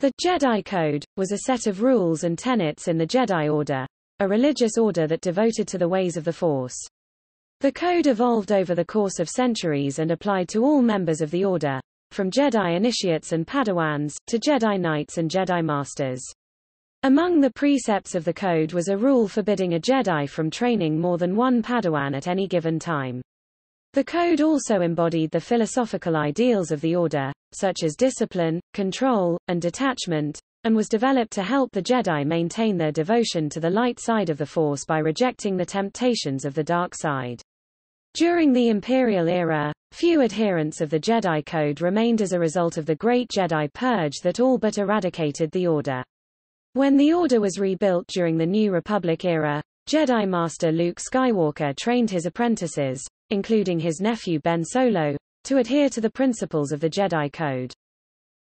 The Jedi Code was a set of rules and tenets in the Jedi Order, a religious order that devoted to the ways of the Force. The code evolved over the course of centuries and applied to all members of the Order, from Jedi initiates and Padawans, to Jedi Knights and Jedi Masters. Among the precepts of the code was a rule forbidding a Jedi from training more than one Padawan at any given time. The code also embodied the philosophical ideals of the order, such as discipline, control, and detachment, and was developed to help the Jedi maintain their devotion to the light side of the Force by rejecting the temptations of the dark side. During the Imperial era, few adherents of the Jedi Code remained as a result of the Great Jedi Purge that all but eradicated the Order. When the Order was rebuilt during the New Republic era, Jedi Master Luke Skywalker trained his apprentices, including his nephew Ben Solo, to adhere to the principles of the Jedi Code.